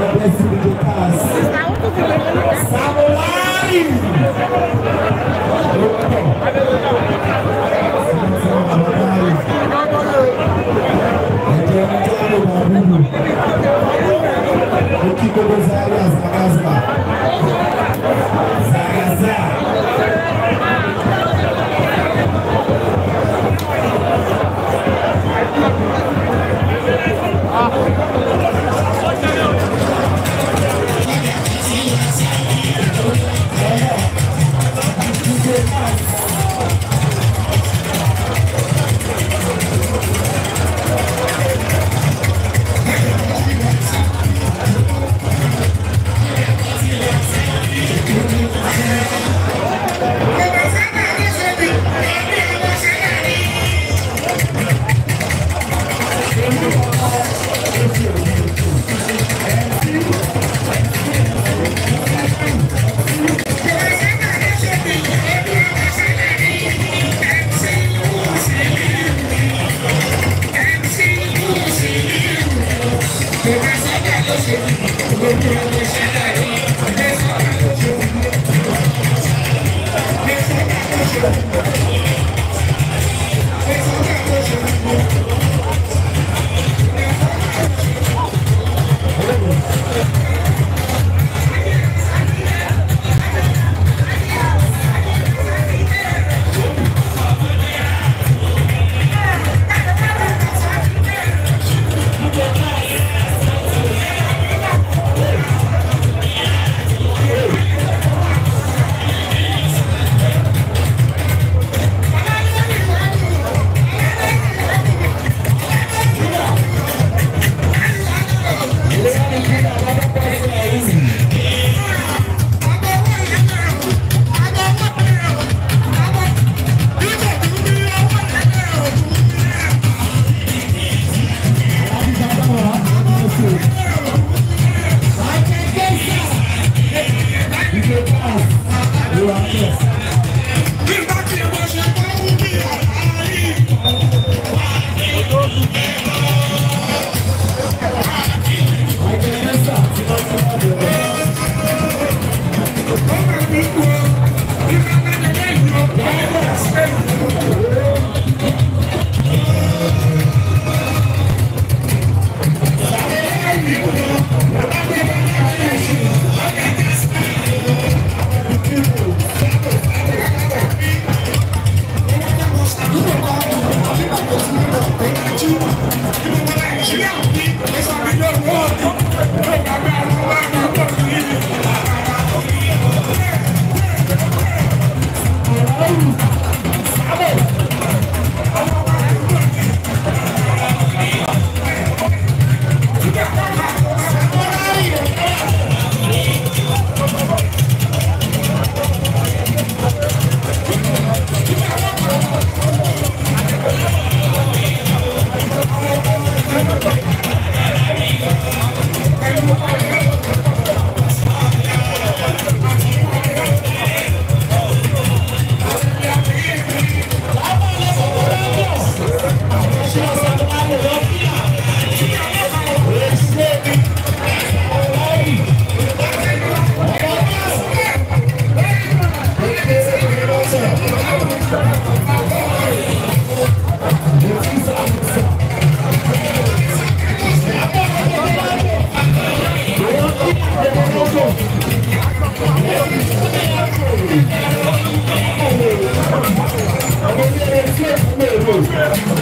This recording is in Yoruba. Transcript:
God you Samurai! Yeah.